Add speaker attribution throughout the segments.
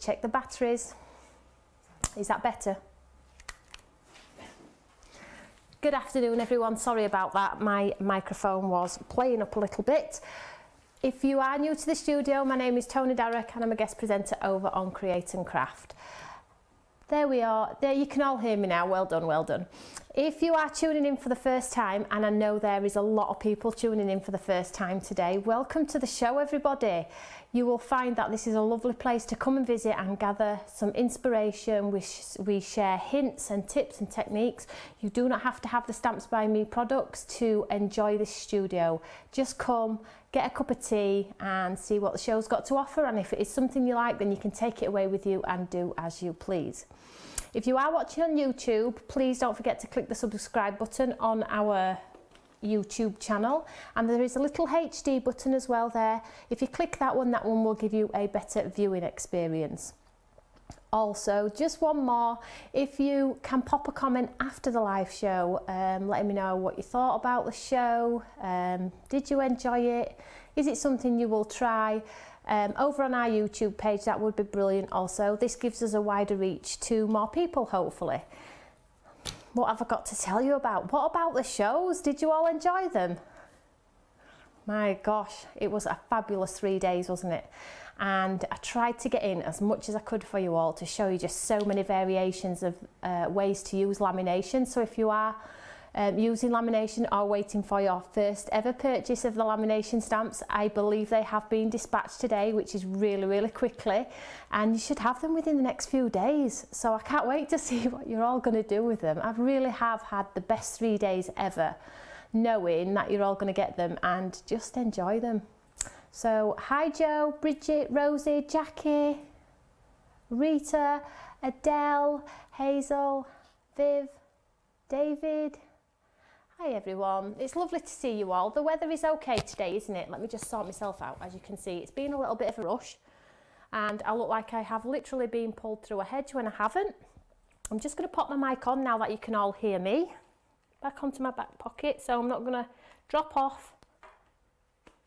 Speaker 1: check the batteries. Is that better? Good afternoon everyone, sorry about that, my microphone was playing up a little bit. If you are new to the studio, my name is Toni Darroch and I'm a guest presenter over on Create and Craft. There we are, there you can all hear me now, well done, well done. If you are tuning in for the first time, and I know there is a lot of people tuning in for the first time today, welcome to the show everybody. You will find that this is a lovely place to come and visit and gather some inspiration. We, sh we share hints and tips and techniques. You do not have to have the Stamps by Me products to enjoy this studio. Just come, get a cup of tea and see what the show's got to offer and if it is something you like then you can take it away with you and do as you please. If you are watching on YouTube, please don't forget to click the subscribe button on our YouTube channel and there is a little HD button as well there. If you click that one, that one will give you a better viewing experience. Also, just one more, if you can pop a comment after the live show, um, letting me know what you thought about the show, um, did you enjoy it, is it something you will try, um, over on our YouTube page, that would be brilliant also. This gives us a wider reach to more people, hopefully. What have I got to tell you about? What about the shows? Did you all enjoy them? My gosh, it was a fabulous three days, wasn't it? And I tried to get in as much as I could for you all to show you just so many variations of uh, ways to use lamination. So if you are um, using lamination or waiting for your first ever purchase of the lamination stamps. I believe they have been dispatched today, which is really, really quickly, and you should have them within the next few days. So I can't wait to see what you're all going to do with them. I really have had the best three days ever, knowing that you're all going to get them and just enjoy them. So hi Joe, Bridget, Rosie, Jackie, Rita, Adele, Hazel, Viv, David, Hi everyone, it's lovely to see you all. The weather is okay today, isn't it? Let me just sort myself out. As you can see, it's been a little bit of a rush and I look like I have literally been pulled through a hedge when I haven't. I'm just going to pop my mic on now that you can all hear me. Back onto my back pocket, so I'm not going to drop off.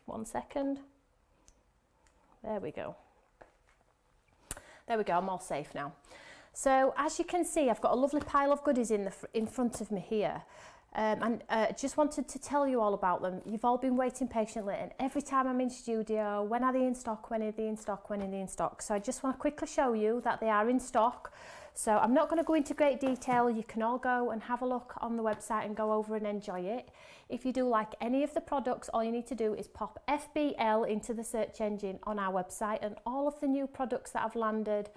Speaker 1: One second. There we go. There we go, I'm all safe now. So as you can see, I've got a lovely pile of goodies in, the, in front of me here. Um, and uh, just wanted to tell you all about them. You've all been waiting patiently, and every time I'm in studio, when are they in stock? When are they in stock? When are they in stock? So I just want to quickly show you that they are in stock. So I'm not going to go into great detail. You can all go and have a look on the website and go over and enjoy it. If you do like any of the products, all you need to do is pop FBL into the search engine on our website, and all of the new products that have landed,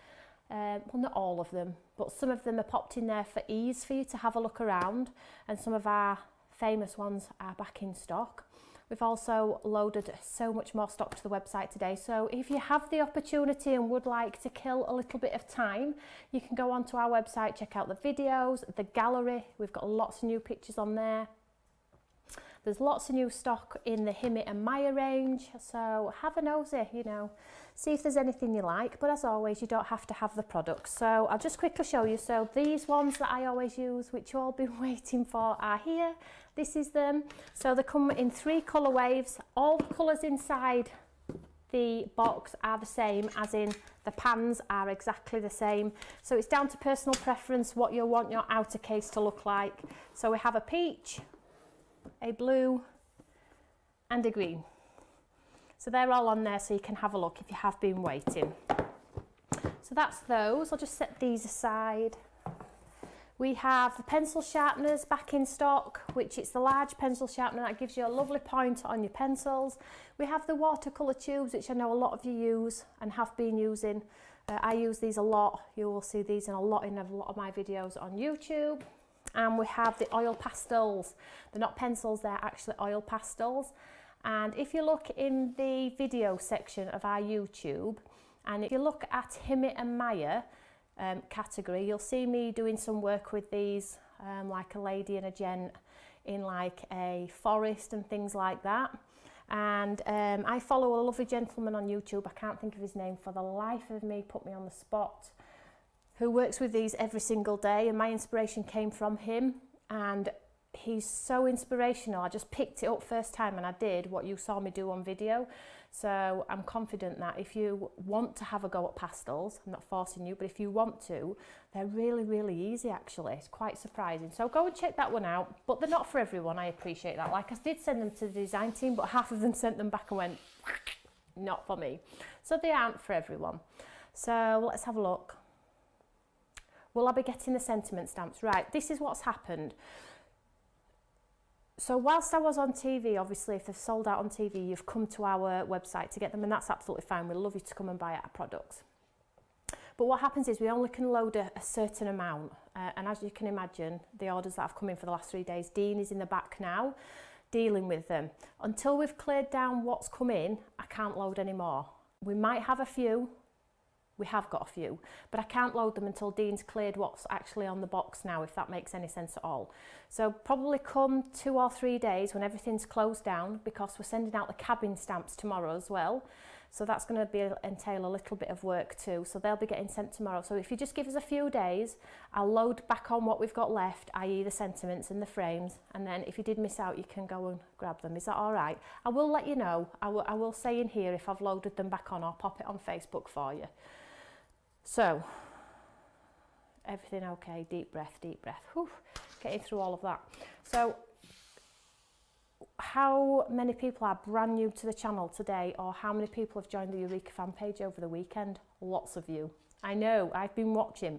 Speaker 1: um, well, not all of them, but some of them are popped in there for ease for you to have a look around and some of our famous ones are back in stock. We've also loaded so much more stock to the website today. So if you have the opportunity and would like to kill a little bit of time, you can go onto our website, check out the videos, the gallery. We've got lots of new pictures on there. There's lots of new stock in the Himit and Maya range. So have a nosy, you know. See if there's anything you like but as always you don't have to have the products so I'll just quickly show you. So these ones that I always use which you all been waiting for are here. This is them. So they come in three color waves. All the colors inside the box are the same as in the pans are exactly the same. So it's down to personal preference what you want your outer case to look like. So we have a peach a blue and a green so they're all on there so you can have a look if you have been waiting. So that's those. I'll just set these aside. We have the pencil sharpeners back in stock, which it's the large pencil sharpener that gives you a lovely point on your pencils. We have the watercolour tubes, which I know a lot of you use and have been using. Uh, I use these a lot. You will see these in a lot in a lot of my videos on YouTube. And we have the oil pastels. They're not pencils, they're actually oil pastels And if you look in the video section of our YouTube, and if you look at Himit and Maya um, category, you'll see me doing some work with these, um, like a lady and a gent in like a forest and things like that. And um, I follow a lovely gentleman on YouTube, I can't think of his name for the life of me, put me on the spot, who works with these every single day. And my inspiration came from him. And he's so inspirational. I just picked it up first time and I did what you saw me do on video. So I'm confident that if you want to have a go at pastels, I'm not forcing you, but if you want to, they're really, really easy actually. It's quite surprising. So go and check that one out, but they're not for everyone. I appreciate that. Like I did send them to the design team, but half of them sent them back and went, not for me. So they aren't for everyone. So let's have a look. Will I be getting the sentiment stamps? Right, this is what's happened. So whilst I was on TV, obviously if they've sold out on TV, you've come to our website to get them and that's absolutely fine. We'd love you to come and buy our products. But what happens is we only can load a, a certain amount. Uh, and as you can imagine, the orders that have come in for the last three days, Dean is in the back now dealing with them. Until we've cleared down what's come in, I can't load any more. We might have a few, we have got a few, but I can't load them until Dean's cleared what's actually on the box now, if that makes any sense at all. So probably come two or three days when everything's closed down, because we're sending out the cabin stamps tomorrow as well. So that's going to be entail a little bit of work too. So they'll be getting sent tomorrow. So if you just give us a few days, I'll load back on what we've got left, i.e. the sentiments and the frames. And then if you did miss out, you can go and grab them. Is that all right? I will let you know. I will, I will say in here if I've loaded them back on. I'll pop it on Facebook for you. So, everything okay, deep breath, deep breath. Whew, getting through all of that. So, how many people are brand new to the channel today or how many people have joined the Eureka fan page over the weekend? Lots of you. I know, I've been watching.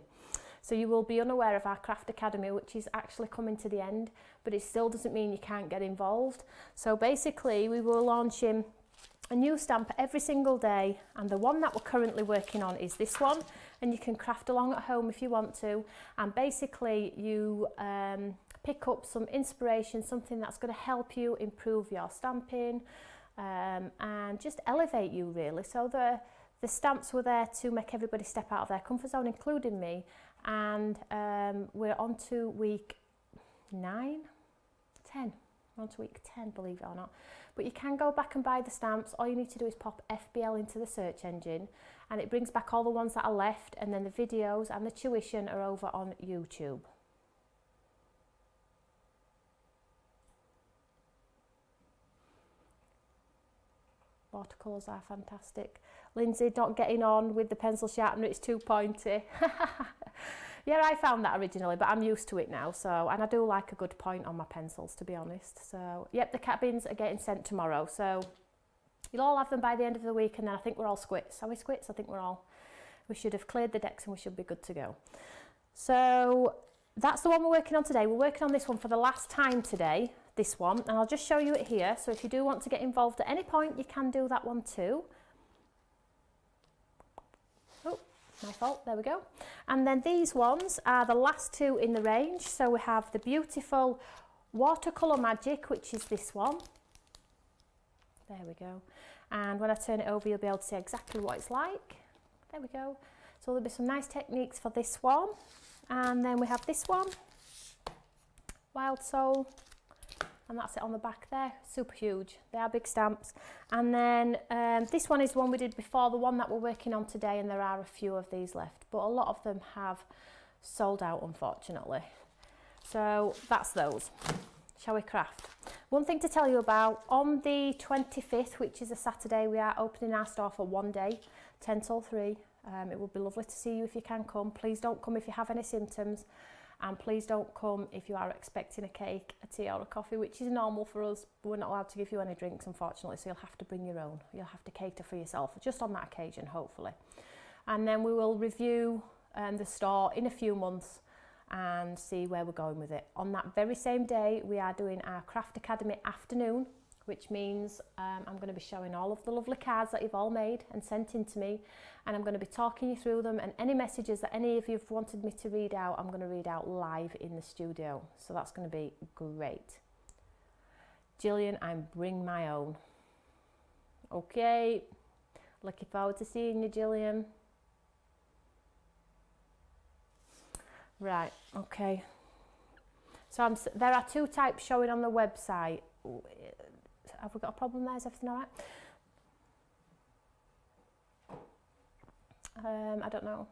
Speaker 1: So you will be unaware of our Craft Academy, which is actually coming to the end, but it still doesn't mean you can't get involved. So basically, we were launching a new stamp every single day and the one that we're currently working on is this one and you can craft along at home if you want to and basically you um, pick up some inspiration something that's going to help you improve your stamping um, and just elevate you really. So the the stamps were there to make everybody step out of their comfort zone including me and um, we're on to week nine? Ten on to week 10, believe it or not. But you can go back and buy the stamps. All you need to do is pop FBL into the search engine and it brings back all the ones that are left and then the videos and the tuition are over on YouTube. Watercolours are fantastic. Lindsay, not getting on with the pencil sharpener, it's too pointy. yeah, I found that originally, but I'm used to it now. So, and I do like a good point on my pencils, to be honest. So, yep, the cabins are getting sent tomorrow. So, you'll all have them by the end of the week, and then I think we're all squits. Are we squits? I think we're all. We should have cleared the decks, and we should be good to go. So, that's the one we're working on today. We're working on this one for the last time today, this one, and I'll just show you it here. So, if you do want to get involved at any point, you can do that one too. Oh, my fault, there we go. And then these ones are the last two in the range. So we have the beautiful Watercolour Magic, which is this one. There we go. And when I turn it over, you'll be able to see exactly what it's like. There we go. So there'll be some nice techniques for this one. And then we have this one, Wild Soul and that's it on the back there. Super huge. They are big stamps. And then um, this one is one we did before the one that we're working on today and there are a few of these left but a lot of them have sold out unfortunately. So that's those. Shall we craft? One thing to tell you about on the 25th which is a Saturday we are opening our store for one day 10 till 3 um, it would be lovely to see you if you can come. Please don't come if you have any symptoms And please don't come if you are expecting a cake, a tea or a coffee, which is normal for us. We're not allowed to give you any drinks, unfortunately, so you'll have to bring your own. You'll have to cater for yourself, just on that occasion, hopefully. And then we will review um, the store in a few months and see where we're going with it. On that very same day, we are doing our Craft Academy afternoon which means um, I'm going to be showing all of the lovely cards that you've all made and sent in to me and I'm going to be talking you through them and any messages that any of you have wanted me to read out I'm going to read out live in the studio so that's going to be great. Gillian, I'm bring my own. Okay. Looking forward to seeing you, Gillian. Right, okay. So I'm, there are two types showing on the website. Have we got a problem there? Is everything all right? Um, I don't know.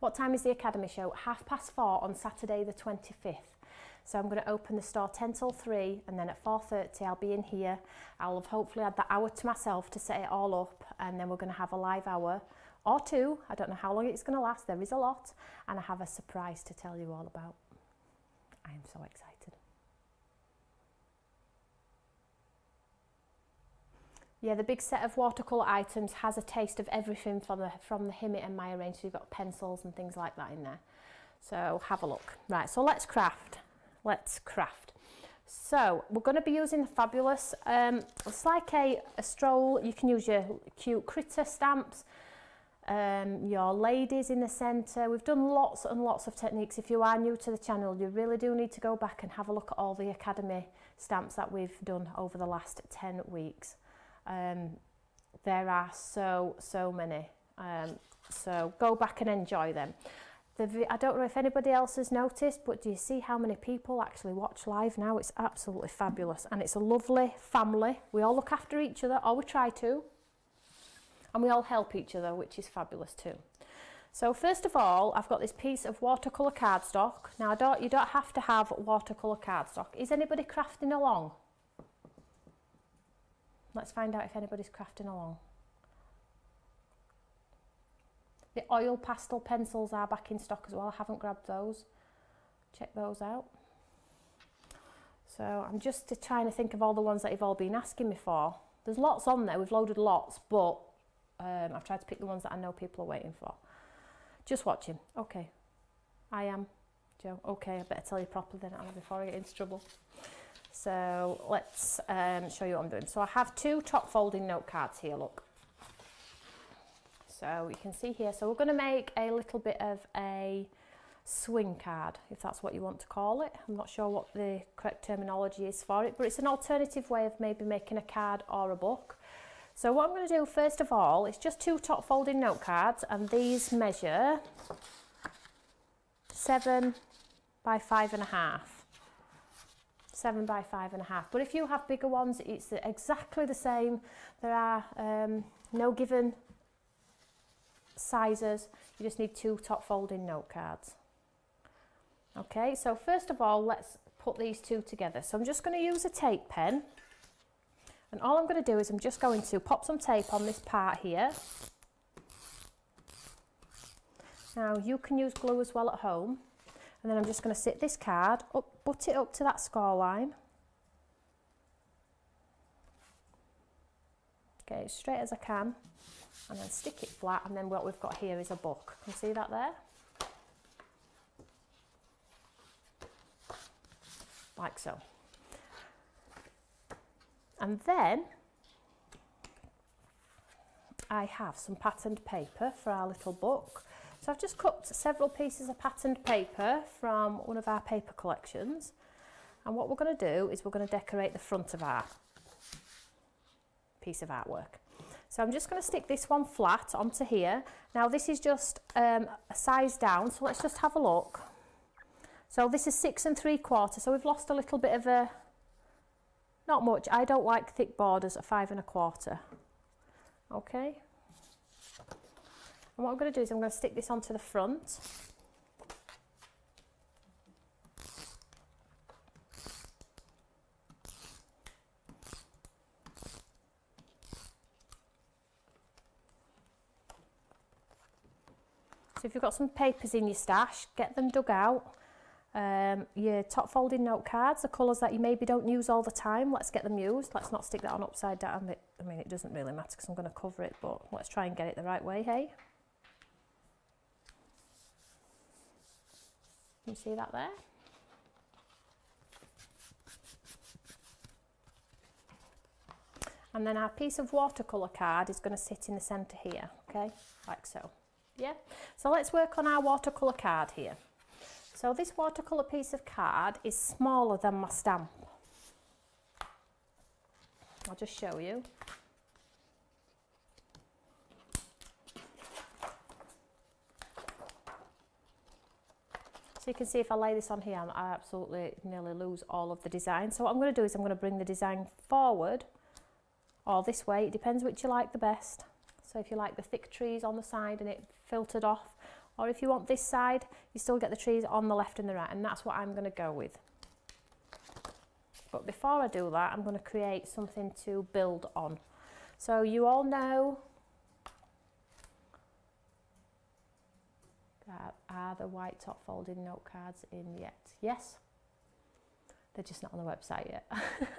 Speaker 1: What time is the Academy show? Half past four on Saturday the 25th. So I'm going to open the store 10 till 3 and then at 4.30 I'll be in here. I'll have hopefully had that hour to myself to set it all up and then we're going to have a live hour or two. I don't know how long it's going to last. There is a lot and I have a surprise to tell you all about. I am so excited. Yeah, the big set of watercolour items has a taste of everything from the, from the Himit and Maya range. So you've got pencils and things like that in there. So have a look. Right, so let's craft. Let's craft. So we're going to be using the Fabulous. Um, it's like a, a stroll. You can use your cute critter stamps, um, your ladies in the centre. We've done lots and lots of techniques. If you are new to the channel, you really do need to go back and have a look at all the Academy stamps that we've done over the last 10 weeks. Um, there are so, so many. Um, so go back and enjoy them. The, I don't know if anybody else has noticed, but do you see how many people actually watch live now? It's absolutely fabulous. And it's a lovely family. We all look after each other, or we try to. And we all help each other, which is fabulous too. So first of all, I've got this piece of watercolour cardstock. Now, I don't, you don't have to have watercolour cardstock. Is anybody crafting along? Let's find out if anybody's crafting along. The oil pastel pencils are back in stock as well. I haven't grabbed those. Check those out. So I'm just trying to think of all the ones that you've all been asking me for. There's lots on there. We've loaded lots, but um, I've tried to pick the ones that I know people are waiting for. Just watching. Okay. I am. Joe. Okay, I better tell you properly then before I get into trouble. So let's um, show you what I'm doing. So I have two top folding note cards here, look. So you can see here, so we're going to make a little bit of a swing card, if that's what you want to call it. I'm not sure what the correct terminology is for it, but it's an alternative way of maybe making a card or a book. So what I'm going to do first of all is just two top folding note cards and these measure seven by five and a half seven by five and a half. But if you have bigger ones, it's exactly the same. There are um, no given sizes. You just need two top folding note cards. Okay, so first of all, let's put these two together. So I'm just going to use a tape pen. And all I'm going to do is I'm just going to pop some tape on this part here. Now you can use glue as well at home and then I'm just going to sit this card up, butt it up to that score line. Get it straight as I can and then stick it flat and then what we've got here is a book. Can you see that there? Like so. And then I have some patterned paper for our little book. So I've just cut several pieces of patterned paper from one of our paper collections. And what we're going to do is we're going to decorate the front of our piece of artwork. So I'm just going to stick this one flat onto here. Now this is just um, a size down, so let's just have a look. So this is six and three quarter, so we've lost a little bit of a, not much. I don't like thick borders at five and a quarter. Okay. And what I'm going to do is I'm going to stick this onto the front. So if you've got some papers in your stash, get them dug out. Um, your top folding note cards, the colours that you maybe don't use all the time, let's get them used. Let's not stick that on upside down. I mean, it doesn't really matter because I'm going to cover it, but let's try and get it the right way, hey? You see that there? And then our piece of watercolour card is going to sit in the centre here, okay, like so. Yeah, so let's work on our watercolour card here. So this watercolour piece of card is smaller than my stamp. I'll just show you. You can see if I lay this on here, I absolutely nearly lose all of the design. So what I'm going to do is I'm going to bring the design forward or this way. It depends which you like the best. So if you like the thick trees on the side and it filtered off, or if you want this side, you still get the trees on the left and the right, and that's what I'm going to go with. But before I do that, I'm going to create something to build on. So you all know that are the white top folding note cards in yet? Yes? They're just not on the website yet.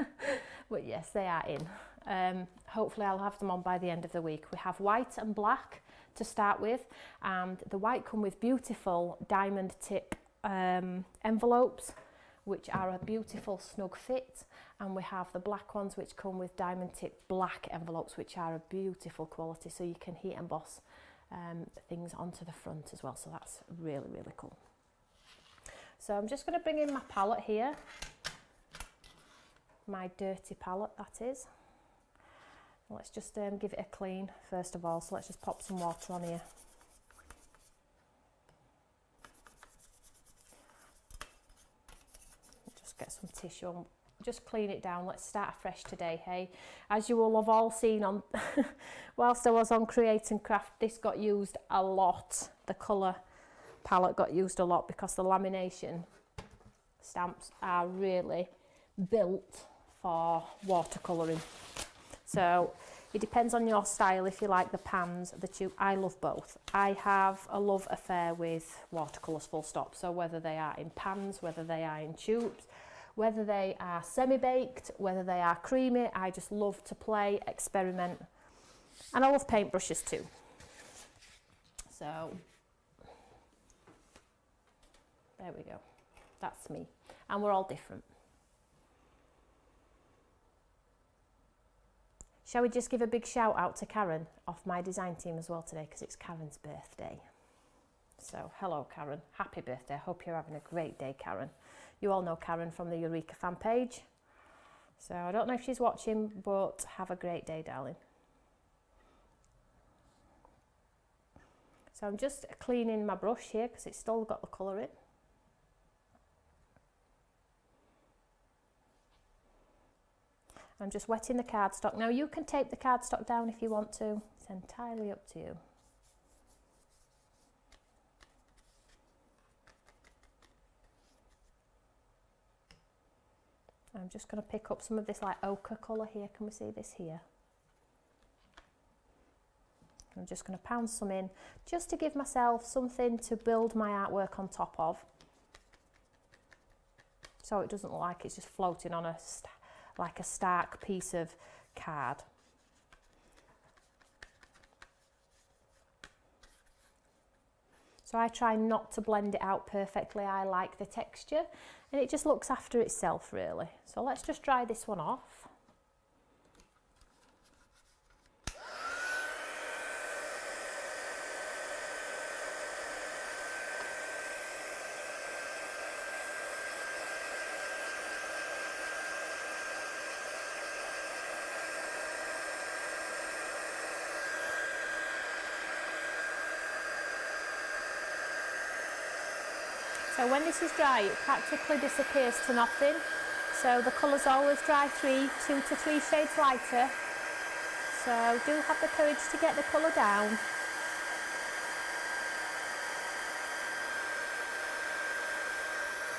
Speaker 1: but yes, they are in. Um, hopefully I'll have them on by the end of the week. We have white and black to start with and the white come with beautiful diamond tip um, envelopes which are a beautiful snug fit and we have the black ones which come with diamond tip black envelopes which are a beautiful quality so you can heat emboss um, things onto the front as well so that's really really cool. So I'm just going to bring in my palette here. My dirty palette that is. Let's just um, give it a clean first of all. So let's just pop some water on here. Just get some tissue just clean it down let's start fresh today hey as you will have all seen on whilst I was on create and craft this got used a lot the colour palette got used a lot because the lamination stamps are really built for watercolouring. So it depends on your style if you like the pans, the tube. I love both. I have a love affair with watercolours full stop. So whether they are in pans, whether they are in tubes, whether they are semi-baked, whether they are creamy, I just love to play, experiment. And I love paintbrushes too. So there we go. That's me. And we're all different. Shall we just give a big shout out to Karen off my design team as well today because it's Karen's birthday. So hello Karen, happy birthday. Hope you're having a great day Karen. You all know Karen from the Eureka fan page. So I don't know if she's watching but have a great day darling. So I'm just cleaning my brush here because it's still got the colour in. I'm just wetting the cardstock. Now you can tape the cardstock down if you want to. It's entirely up to you. I'm just going to pick up some of this like ochre colour here. Can we see this here? I'm just going to pound some in just to give myself something to build my artwork on top of. So it doesn't look like it's just floating on a like a stark piece of card. So I try not to blend it out perfectly. I like the texture and it just looks after itself really. So let's just dry this one off. So when this is dry, it practically disappears to nothing. So the colours always dry three, two to three shades lighter. So do have the courage to get the colour down.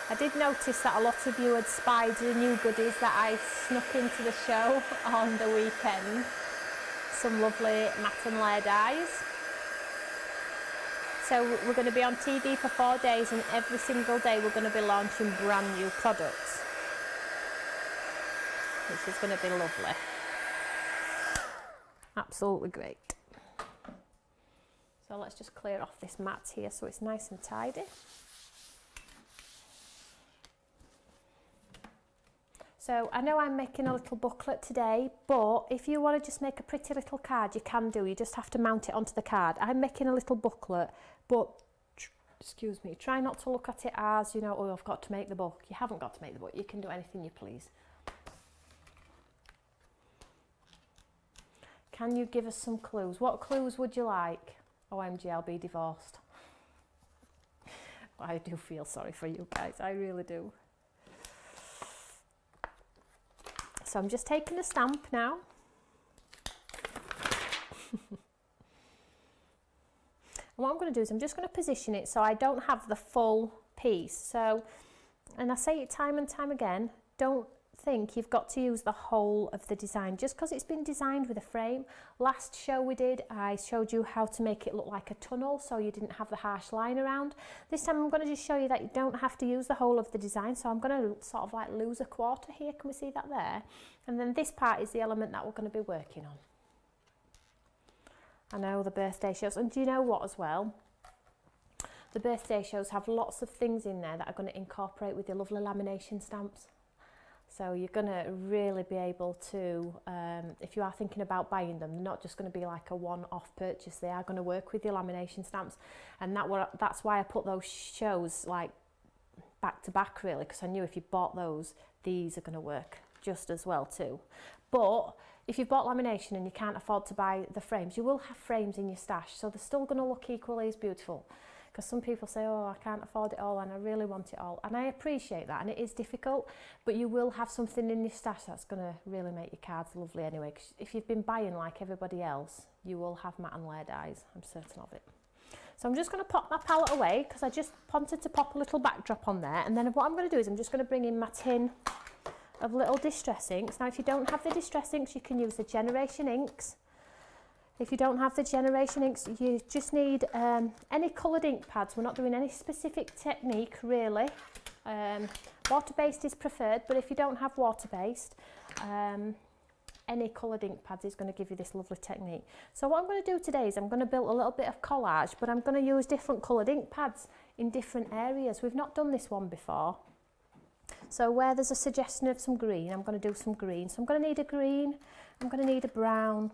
Speaker 1: I did notice that a lot of you had spied the new goodies that I snuck into the show on the weekend. Some lovely matte and layer dies. So we're going to be on TV for four days and every single day we're going to be launching brand new products. Which is going to be lovely. Absolutely great. So let's just clear off this mat here so it's nice and tidy. So I know I'm making a little booklet today, but if you want to just make a pretty little card, you can do. You just have to mount it onto the card. I'm making a little booklet, but excuse me, try not to look at it as, you know, oh, I've got to make the book. You haven't got to make the book. You can do anything you please. Can you give us some clues? What clues would you like? Oh, OMG, I'll be divorced. I do feel sorry for you guys, I really do. So I'm just taking a stamp now. and what I'm going to do is I'm just going to position it so I don't have the full piece. So, and I say it time and time again, don't think you've got to use the whole of the design just because it's been designed with a frame. Last show we did, I showed you how to make it look like a tunnel so you didn't have the harsh line around. This time I'm going to just show you that you don't have to use the whole of the design. So I'm going to sort of like lose a quarter here. Can we see that there? And then this part is the element that we're going to be working on. I know the birthday shows. And do you know what as well? The birthday shows have lots of things in there that are going to incorporate with your lovely lamination stamps. So you're going to really be able to, um, if you are thinking about buying them, they're not just going to be like a one-off purchase. They are going to work with your lamination stamps, and that were, that's why I put those shows like back to back really, because I knew if you bought those, these are going to work just as well too. But if you've bought lamination and you can't afford to buy the frames, you will have frames in your stash, so they're still going to look equally as beautiful because some people say, oh, I can't afford it all and I really want it all. And I appreciate that and it is difficult, but you will have something in your stash that's going to really make your cards lovely anyway. Cause if you've been buying like everybody else, you will have matte and layer dies, I'm certain of it. So I'm just going to pop my palette away because I just wanted to pop a little backdrop on there. And then what I'm going to do is I'm just going to bring in my tin of little distress inks. Now, if you don't have the distress inks, you can use the Generation inks. If you don't have the Generation inks, you just need um, any coloured ink pads. We're not doing any specific technique, really. Um, water-based is preferred, but if you don't have water-based, um, any coloured ink pads is going to give you this lovely technique. So what I'm going to do today is I'm going to build a little bit of collage, but I'm going to use different coloured ink pads in different areas. We've not done this one before. So where there's a suggestion of some green, I'm going to do some green. So I'm going to need a green, I'm going to need a brown,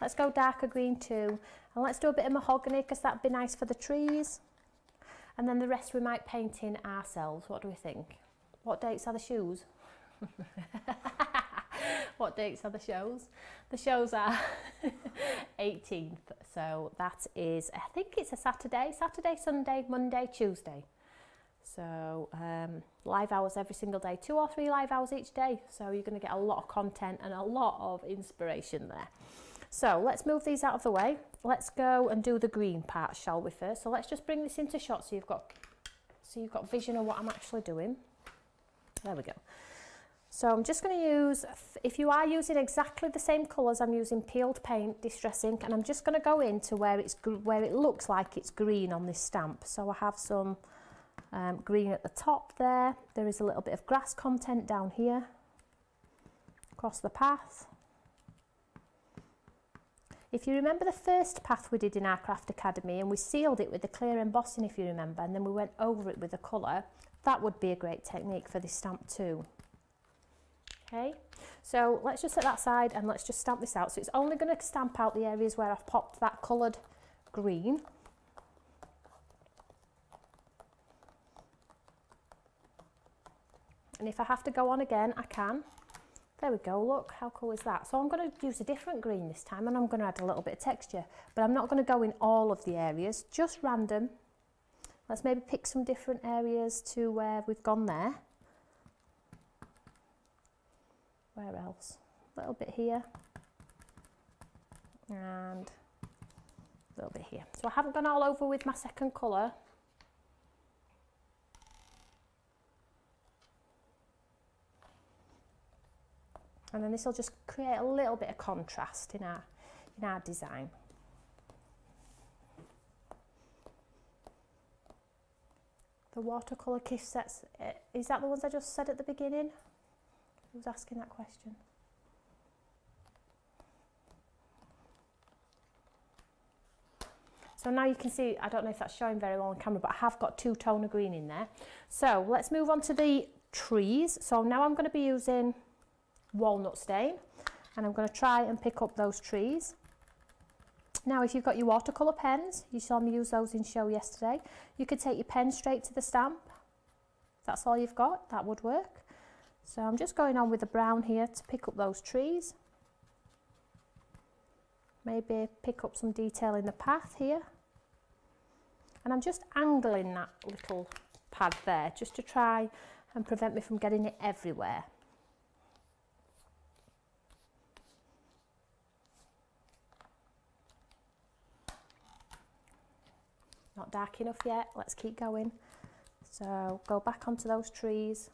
Speaker 1: Let's go darker green too. And let's do a bit of mahogany because that'd be nice for the trees. And then the rest we might paint in ourselves. What do we think? What dates are the shoes? what dates are the shows? The shows are 18th. So that is, I think it's a Saturday, Saturday, Sunday, Monday, Tuesday. So um, live hours every single day, two or three live hours each day. So you're going to get a lot of content and a lot of inspiration there. So let's move these out of the way. Let's go and do the green part, shall we first? So let's just bring this into shot so you've got so you've got vision of what I'm actually doing. There we go. So I'm just going to use, if you are using exactly the same colours, I'm using peeled paint, distress ink, and I'm just going to go into where it's where it looks like it's green on this stamp. So I have some um, green at the top there. There is a little bit of grass content down here across the path. If you remember the first path we did in our Craft Academy and we sealed it with the clear embossing if you remember and then we went over it with the colour, that would be a great technique for this stamp too. Okay, so let's just set that side and let's just stamp this out. So it's only going to stamp out the areas where I've popped that coloured green. And if I have to go on again, I can. There we go, look, how cool is that? So I'm going to use a different green this time and I'm going to add a little bit of texture. But I'm not going to go in all of the areas, just random. Let's maybe pick some different areas to where we've gone there. Where else? A little bit here. And a little bit here. So I haven't gone all over with my second colour. And then this will just create a little bit of contrast in our in our design. The watercolour kiss sets, eh, is that the ones I just said at the beginning? Who's asking that question? So now you can see, I don't know if that's showing very well on camera, but I have got two tone of green in there. So let's move on to the trees. So now I'm going to be using walnut stain and I'm going to try and pick up those trees. Now if you've got your watercolour pens, you saw me use those in show yesterday, you could take your pen straight to the stamp. If that's all you've got, that would work. So I'm just going on with the brown here to pick up those trees. Maybe pick up some detail in the path here. And I'm just angling that little pad there just to try and prevent me from getting it everywhere. Not dark enough yet, let's keep going. So go back onto those trees.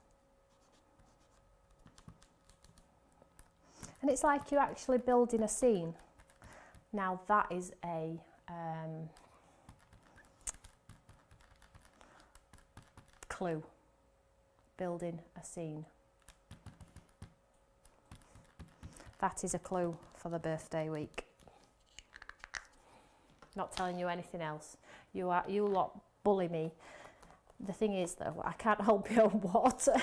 Speaker 1: And it's like you're actually building a scene. Now that is a um, clue, building a scene. That is a clue for the birthday week. Not telling you anything else. You are you lot bully me. The thing is though, I can't hold own water.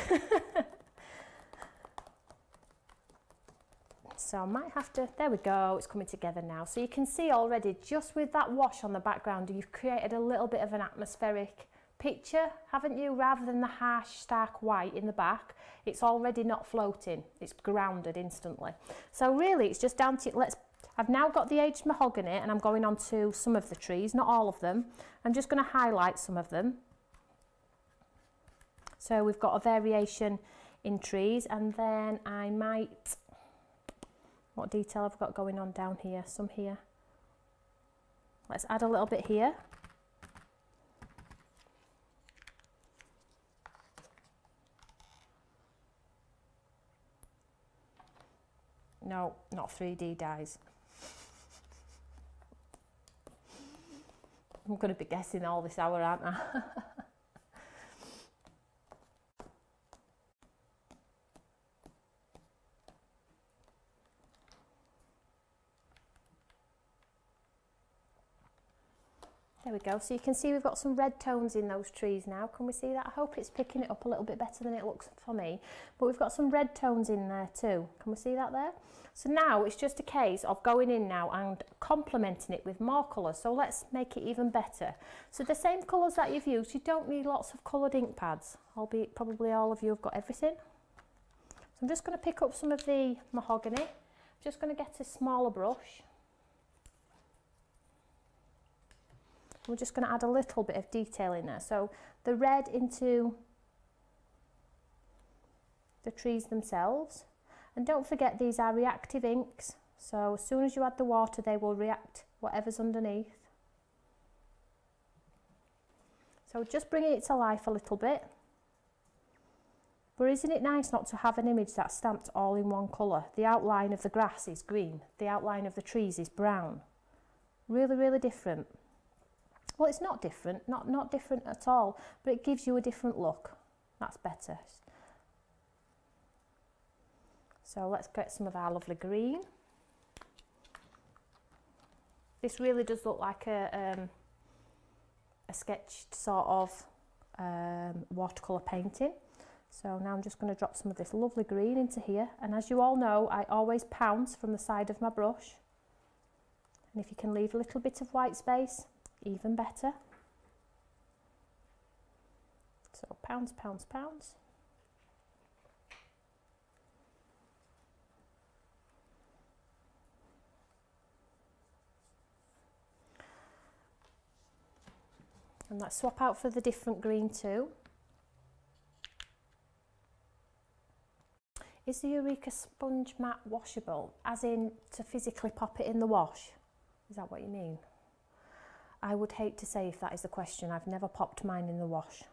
Speaker 1: so I might have to, there we go, it's coming together now. So you can see already, just with that wash on the background, you've created a little bit of an atmospheric picture, haven't you? Rather than the harsh, stark white in the back, it's already not floating, it's grounded instantly. So really, it's just down to, let's I've now got the aged mahogany and I'm going on to some of the trees, not all of them. I'm just going to highlight some of them. So we've got a variation in trees and then I might, what detail I've got going on down here, some here. Let's add a little bit here. No, not 3D dies. I'm going to be guessing all this hour, aren't I? There we go. So you can see we've got some red tones in those trees now. Can we see that? I hope it's picking it up a little bit better than it looks for me. But we've got some red tones in there too. Can we see that there? So now it's just a case of going in now and complementing it with more colours. So let's make it even better. So the same colours that you've used, you don't need lots of coloured ink pads, albeit probably all of you have got everything. So I'm just going to pick up some of the mahogany. I'm just going to get a smaller brush. We're just going to add a little bit of detail in there. So the red into the trees themselves. And don't forget these are reactive inks. So as soon as you add the water, they will react whatever's underneath. So just bringing it to life a little bit. But isn't it nice not to have an image that's stamped all in one colour? The outline of the grass is green. The outline of the trees is brown. Really, really different. Well, it's not different, not, not different at all, but it gives you a different look. That's better. So let's get some of our lovely green. This really does look like a, um, a sketched sort of um, watercolour painting. So now I'm just going to drop some of this lovely green into here. And as you all know, I always pounce from the side of my brush. And if you can leave a little bit of white space, even better. So pounds, pounds, pounds. And let's swap out for the different green too. Is the Eureka sponge mat washable? As in to physically pop it in the wash? Is that what you mean? I would hate to say if that is the question. I've never popped mine in the wash.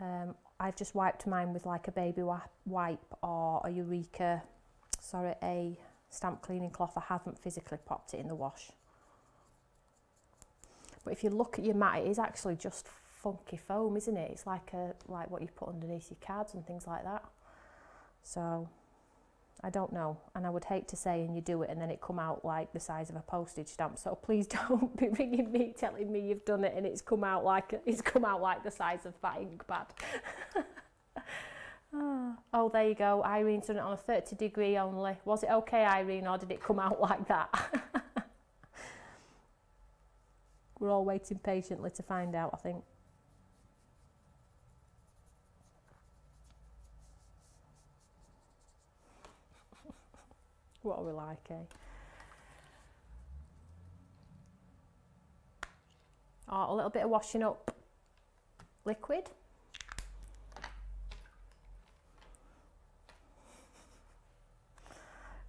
Speaker 1: Um, I've just wiped mine with like a baby wipe or a Eureka, sorry, a stamp cleaning cloth. I haven't physically popped it in the wash. But if you look at your mat, it is actually just funky foam, isn't it? It's like a like what you put underneath your cards and things like that. So I don't know, and I would hate to say and you do it and then it come out like the size of a postage stamp. So please don't be ringing me telling me you've done it and it's come out like it's come out like the size of that ink pad. Ah. oh, there you go. Irene's done it on a 30 degree only. Was it okay, Irene, or did it come out like that? We're all waiting patiently to find out, I think. What are we like, eh? or a little bit of washing up liquid.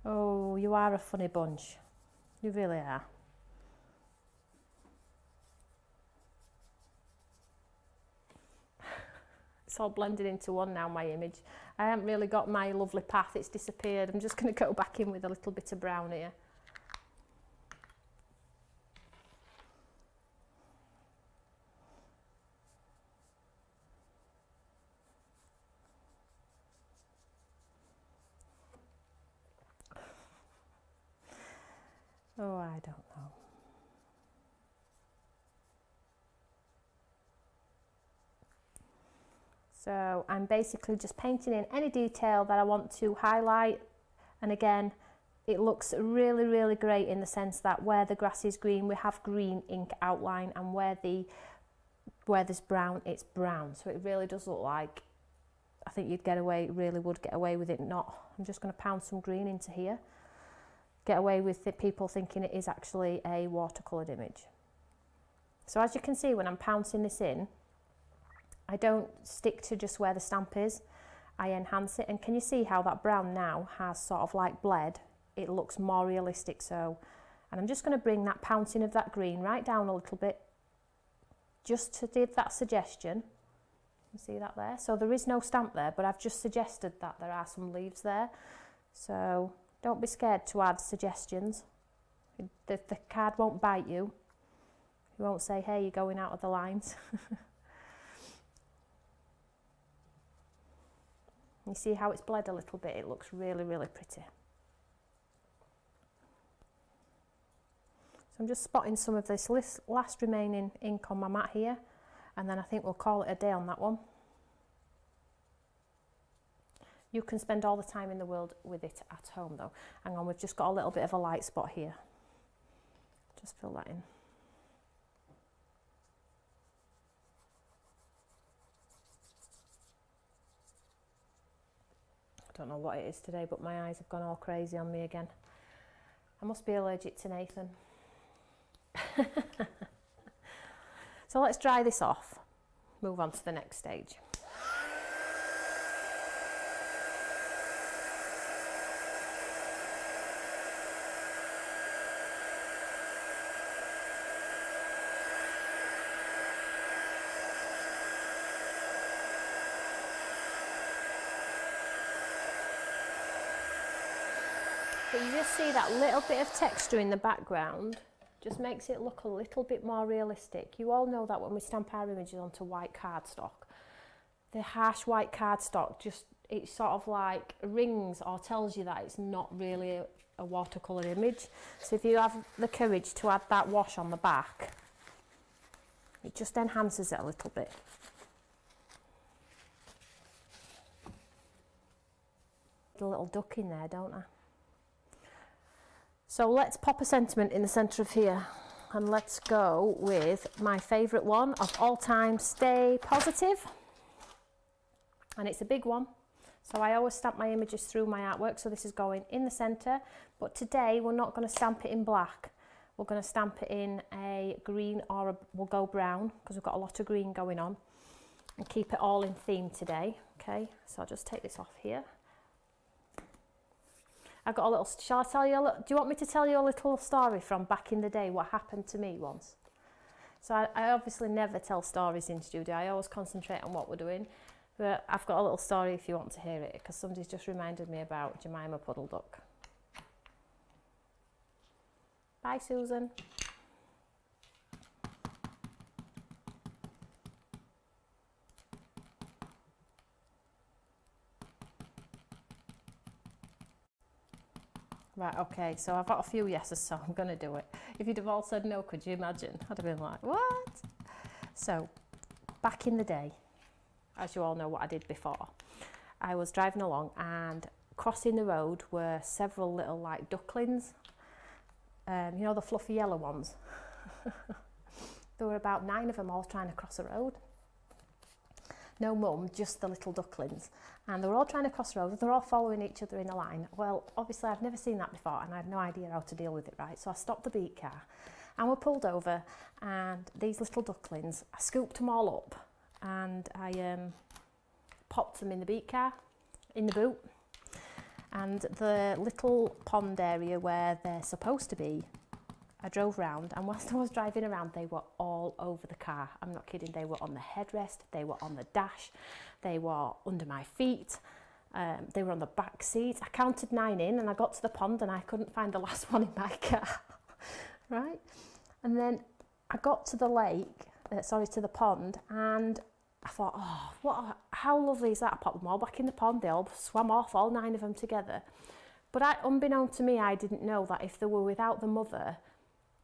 Speaker 1: Oh, you are a funny bunch. You really are. It's all blended into one now, my image. I haven't really got my lovely path, it's disappeared. I'm just going to go back in with a little bit of brown here. So I'm basically just painting in any detail that I want to highlight. And again, it looks really, really great in the sense that where the grass is green, we have green ink outline and where the where there's brown, it's brown. So it really does look like, I think you'd get away, really would get away with it not. I'm just going to pound some green into here get away with the people thinking it is actually a watercoloured image. So as you can see when I'm pouncing this in, I don't stick to just where the stamp is, I enhance it. And can you see how that brown now has sort of like bled, it looks more realistic so, and I'm just going to bring that pouncing of that green right down a little bit, just to give that suggestion, you see that there, so there is no stamp there but I've just suggested that there are some leaves there, so don't be scared to add suggestions. The, the card won't bite you. He won't say, hey, you're going out of the lines. you see how it's bled a little bit? It looks really, really pretty. So I'm just spotting some of this last remaining ink on my mat here. And then I think we'll call it a day on that one. You can spend all the time in the world with it at home though. Hang on, we've just got a little bit of a light spot here. Just fill that in. don't know what it is today, but my eyes have gone all crazy on me again. I must be allergic to Nathan. so let's dry this off. Move on to the next stage. But you just see that little bit of texture in the background just makes it look a little bit more realistic. You all know that when we stamp our images onto white cardstock, the harsh white cardstock just, it sort of like rings or tells you that it's not really a, watercolour image. So if you have the courage to add that wash on the back, it just enhances it a little bit. A little duck in there, don't I? So let's pop a sentiment in the centre of here and let's go with my favourite one of all time, stay positive. And it's a big one. So I always stamp my images through my artwork. So this is going in the centre, but today we're not going to stamp it in black. We're going to stamp it in a green or a, we'll go brown because we've got a lot of green going on and keep it all in theme today. Okay, so I'll just take this off here. I got a little, shall I tell you, a, do you want me to tell you a little story from back in the day, what happened to me once? So I, I obviously never tell stories in studio, I always concentrate on what we're doing. But I've got a little story if you want to hear it, because somebody's just reminded me about Jemima Puddle Duck. Bye, Susan. Right, okay, so I've got a few yeses, so I'm going to do it. If you'd have all said no, could you imagine? I'd have been like, what? So, back in the day, as you all know what I did before, I was driving along and crossing the road were several little like ducklings. Um, you know, the fluffy yellow ones. there were about nine of them all trying to cross the road no mum, just the little ducklings. And they were all trying to cross the road, they're all following each other in a line. Well, obviously I've never seen that before and I had no idea how to deal with it, right? So I stopped the beat car and we're pulled over and these little ducklings, I scooped them all up and I um, popped them in the beat car, in the boot. And the little pond area where they're supposed to be, I drove round and whilst I was driving around, they were all over the car. I'm not kidding, they were on the headrest, they were on the dash, they were under my feet, um, they were on the back seat. I counted nine in and I got to the pond and I couldn't find the last one in my car, right? And then I got to the lake, uh, sorry, to the pond and I thought, oh, what, a, how lovely is that? I popped them all back in the pond. They all swam off, all nine of them together. But I, unbeknown to me, I didn't know that if they were without the mother,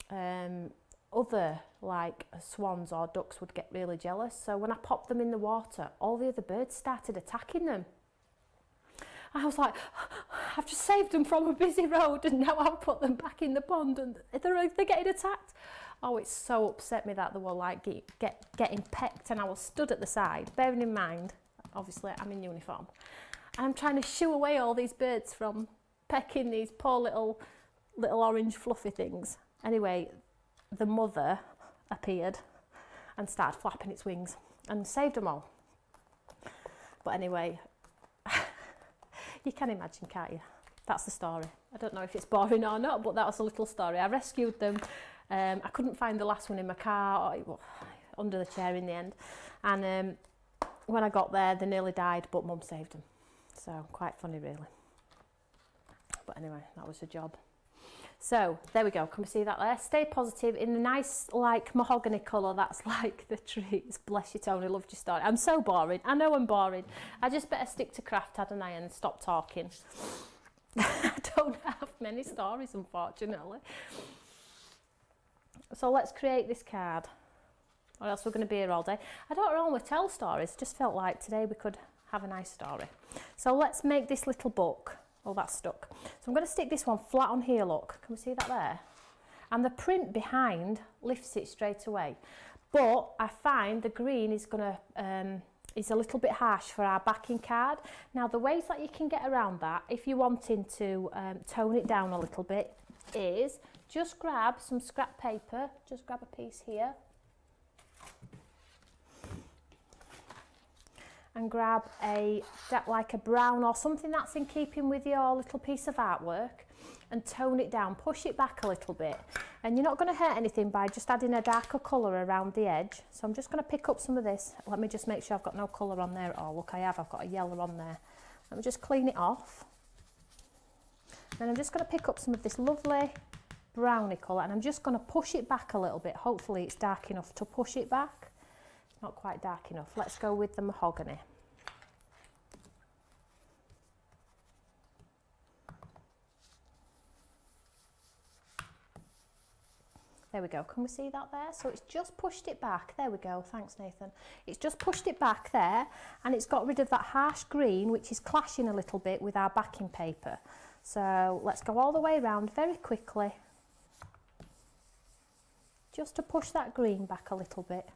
Speaker 1: um, other like swans or ducks would get really jealous. So when I popped them in the water, all the other birds started attacking them. I was like, I've just saved them from a busy road and now I've put them back in the pond and they're, they're getting attacked. Oh, it so upset me that they were like get, get, getting pecked and I was stood at the side, bearing in mind, obviously I'm in uniform, and I'm trying to shoo away all these birds from pecking these poor little, little orange fluffy things. Anyway, the mother appeared and started flapping its wings and saved them all. But anyway, you can imagine, can't you? That's the story. I don't know if it's boring or not, but that was a little story. I rescued them um, I couldn't find the last one in my car, or, under the chair in the end. And um, when I got there, they nearly died, but mum saved them. So quite funny, really. But anyway, that was the job. So there we go. Can we see that there? Stay positive in the nice like mahogany colour. That's like the trees. Bless you, Toni. Loved your story. I'm so boring. I know I'm boring. I just better stick to craft, hadn't I, and stop talking. I don't have many stories, unfortunately. So let's create this card or else we're going to be here all day. I don't normally tell stories, just felt like today we could have a nice story. So let's make this little book. Oh, that's stuck. So I'm going to stick this one flat on here, look. Can we see that there? And the print behind lifts it straight away. But I find the green is going to... Um, is a little bit harsh for our backing card. Now the ways that you can get around that if you're wanting to um, tone it down a little bit is just grab some scrap paper, just grab a piece here and grab a like a brown or something that's in keeping with your little piece of artwork and tone it down, push it back a little bit. And you're not going to hurt anything by just adding a darker colour around the edge. So I'm just going to pick up some of this, let me just make sure I've got no colour on there at all, look I have, I've got a yellow on there. Let me just clean it off. And I'm just going to pick up some of this lovely browny colour and I'm just going to push it back a little bit. Hopefully it's dark enough to push it back. Not quite dark enough. Let's go with the mahogany. There we go. Can we see that there? So it's just pushed it back. There we go. Thanks, Nathan. It's just pushed it back there and it's got rid of that harsh green, which is clashing a little bit with our backing paper. So let's go all the way around very quickly just to push that green back a little bit.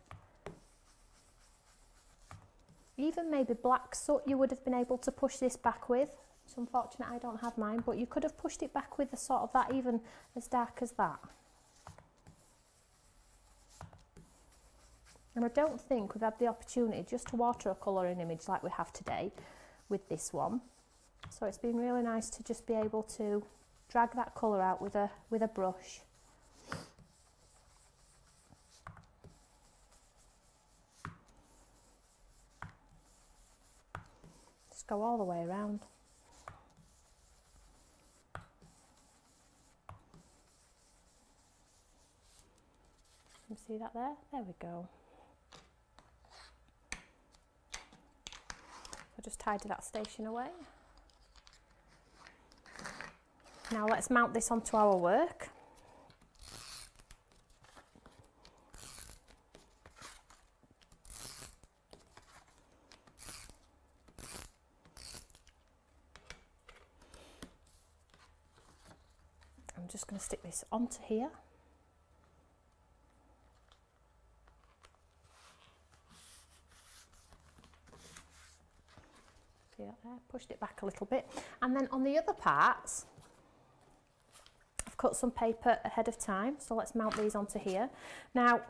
Speaker 1: Even maybe black soot you would have been able to push this back with. It's unfortunate I don't have mine, but you could have pushed it back with a sort of that even as dark as that. And I don't think we've had the opportunity just to water watercolour an image like we have today with this one. So it's been really nice to just be able to drag that colour out with a, with a brush. Go all the way around. You see that there? There we go. So just tidy that station away. Now let's mount this onto our work. Just going to stick this onto here. Pushed it back a little bit. And then on the other parts, I've cut some paper ahead of time, so let's mount these onto here. Now,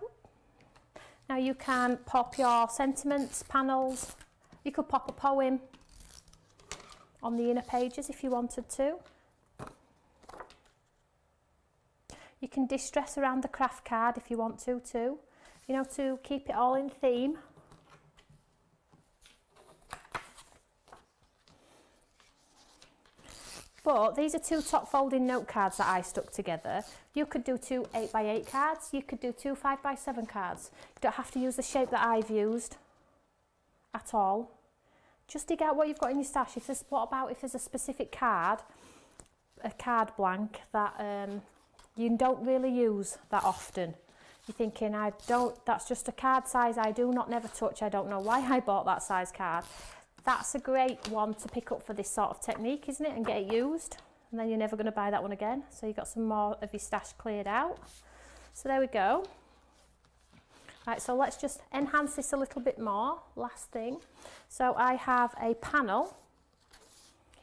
Speaker 1: now you can pop your sentiments, panels, you could pop a poem on the inner pages if you wanted to. You can distress around the craft card if you want to too, you know, to keep it all in theme. But these are two top folding note cards that I stuck together. You could do two 8x8 cards, you could do two 5x7 cards. You don't have to use the shape that I've used at all. Just dig out what you've got in your stash. If there's, what about if there's a specific card, a card blank that um, you don't really use that often. You're thinking, I don't, that's just a card size I do not never touch. I don't know why I bought that size card that's a great one to pick up for this sort of technique, isn't it? And get it used. And then you're never going to buy that one again. So you've got some more of your stash cleared out. So there we go. Right, so let's just enhance this a little bit more. Last thing. So I have a panel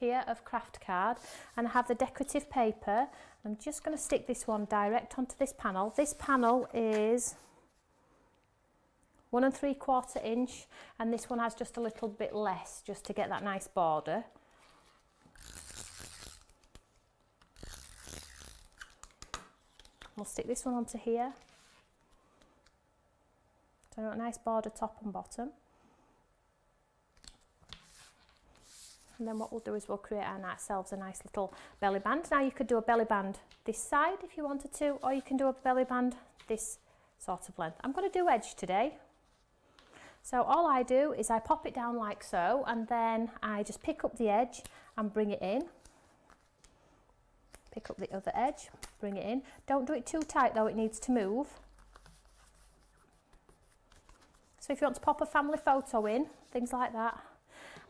Speaker 1: here of craft card and I have the decorative paper. I'm just going to stick this one direct onto this panel. This panel is one and three quarter inch and this one has just a little bit less just to get that nice border. We'll stick this one onto here. So I've got a nice border top and bottom. And then what we'll do is we'll create ourselves a nice little belly band. Now you could do a belly band this side if you wanted to, or you can do a belly band this sort of length. I'm going to do edge today. So all I do is I pop it down like so and then I just pick up the edge and bring it in. Pick up the other edge, bring it in. Don't do it too tight though, it needs to move. So if you want to pop a family photo in, things like that.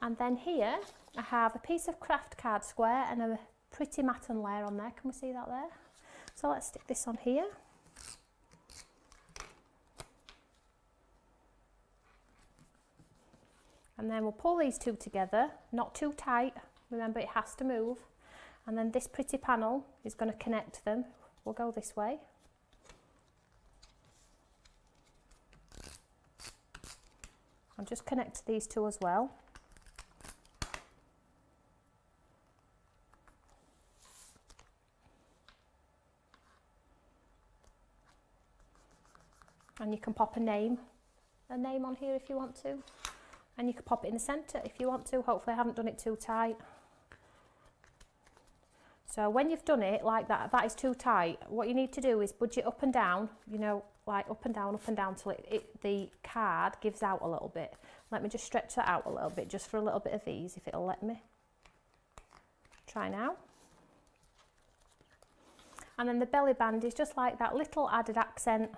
Speaker 1: And then here I have a piece of craft card square and a pretty matten layer on there. Can we see that there? So let's stick this on here. and then we'll pull these two together not too tight remember it has to move and then this pretty panel is going to connect them we'll go this way I'll just connect these two as well and you can pop a name a name on here if you want to. And you can pop it in the centre if you want to. Hopefully I haven't done it too tight. So when you've done it like that that is too tight what you need to do is budge it up and down you know like up and down up and down till it, it the card gives out a little bit. Let me just stretch that out a little bit just for a little bit of ease if it'll let me. Try now. And then the belly band is just like that little added accent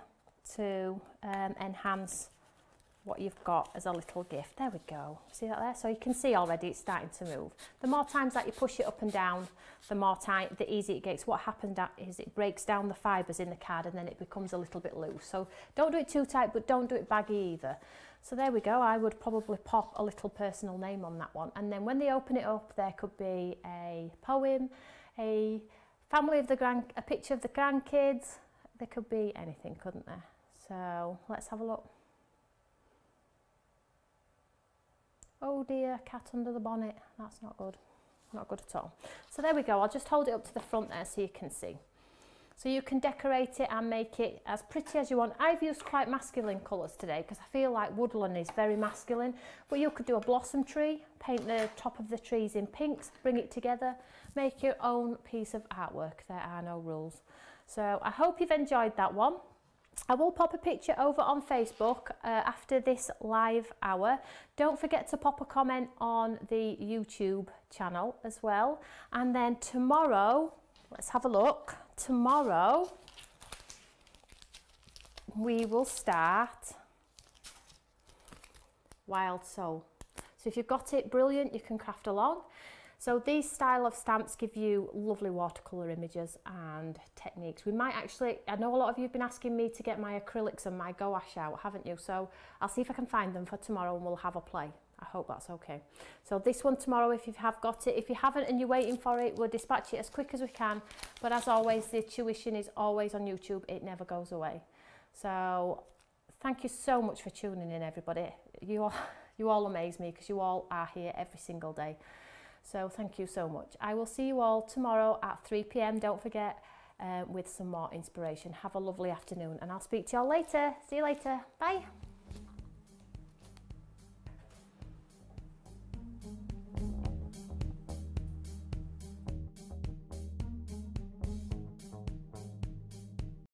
Speaker 1: to um, enhance what you've got as a little gift. There we go. See that there? So you can see already it's starting to move. The more times that you push it up and down, the more time, the easier it gets. What happens is it breaks down the fibres in the card and then it becomes a little bit loose. So don't do it too tight, but don't do it baggy either. So there we go. I would probably pop a little personal name on that one. And then when they open it up, there could be a poem, a family of the grand, a picture of the grandkids. There could be anything, couldn't there? So let's have a look. Oh dear, cat under the bonnet. That's not good. Not good at all. So there we go. I'll just hold it up to the front there so you can see. So you can decorate it and make it as pretty as you want. I've used quite masculine colours today because I feel like woodland is very masculine. But you could do a blossom tree, paint the top of the trees in pinks, bring it together, make your own piece of artwork. There are no rules. So I hope you've enjoyed that one. I will pop a picture over on Facebook uh, after this live hour. Don't forget to pop a comment on the YouTube channel as well. And then tomorrow, let's have a look. Tomorrow, we will start Wild Soul. So if you've got it, brilliant, you can craft along. So these style of stamps give you lovely watercolour images and techniques. We might actually, I know a lot of you have been asking me to get my acrylics and my gouache out, haven't you? So I'll see if I can find them for tomorrow and we'll have a play. I hope that's okay. So this one tomorrow, if you have got it, if you haven't and you're waiting for it, we'll dispatch it as quick as we can. But as always, the tuition is always on YouTube. It never goes away. So thank you so much for tuning in, everybody. You all, you all amaze me because you all are here every single day. So thank you so much. I will see you all tomorrow at 3pm, don't forget, uh, with some more inspiration. Have a lovely afternoon and I'll speak to you all later. See you later. Bye.